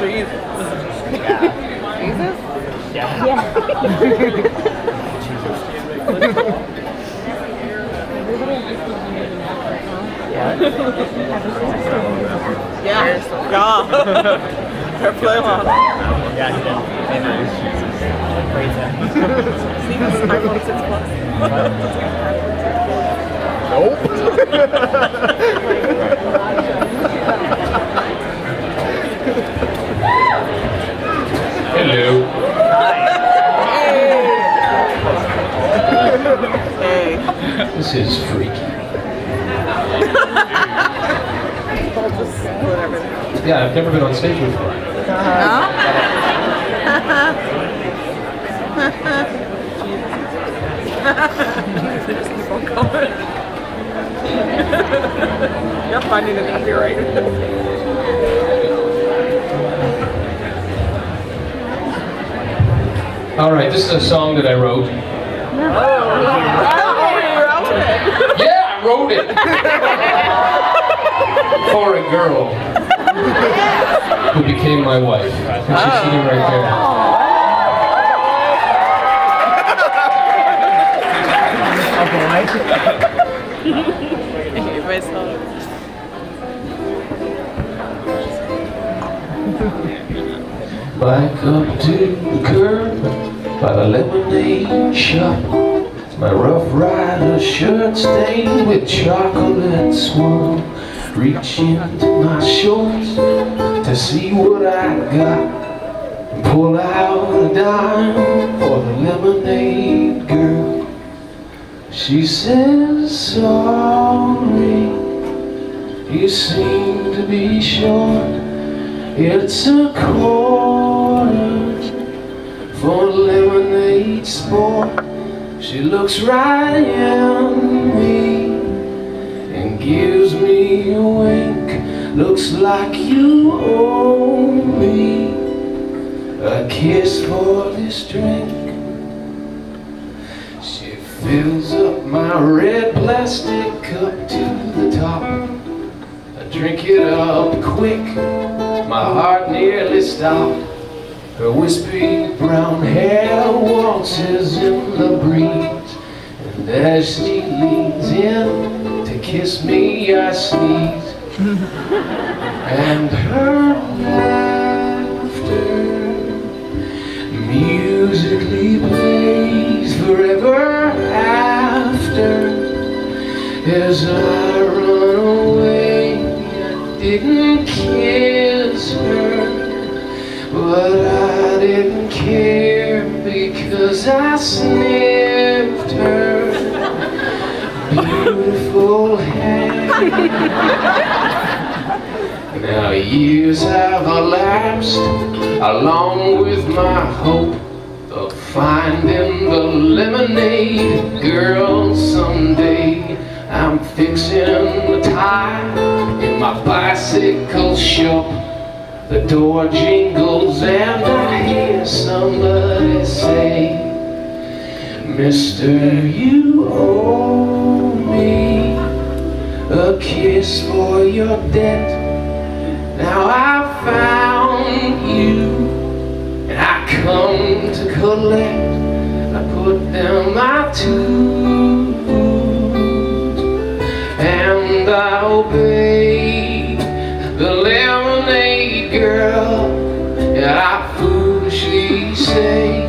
Jesus. Jesus? Yeah. Fair play, man. Yeah, he did. Hey, nice. Praise him. See this iPhone 6 Plus? This is freaky. Yeah, I've never been on stage before. Going. You're finding it copyright. All right, this is a song that I wrote. Oh, Oh, you wrote it. Yeah, I wrote it for a girl who became my wife. I think she's oh. sitting right there. Hey, myself. Back up to the curb by the lemonade shop. My rough rider shirt stained with chocolate swirl. Reach into my shorts to see what I got. Pull out a dime for the lemonade girl. She says sorry. You seem to be short. It's a quarter for lemonade sport. She looks right at me and gives me a wink. Looks like you owe me a kiss for this drink. She fills up my red plastic cup to the top. I drink it up quick, my heart nearly stopped. Her wispy brown hair waltzes in as she leans in to kiss me, I sneeze. and her laughter musically plays forever after. As I run away, I didn't kiss her, but I didn't care because I sniffed her beautiful hair. Now years have elapsed along with my hope of finding the lemonade girl someday. I'm fixing the tie in my bicycle shop. The door jingles and I hear somebody say, Mister, you owe me a kiss for your debt. Now I found you and I come to collect. I put down my tools and I obey the lemonade girl. And I foolishly say,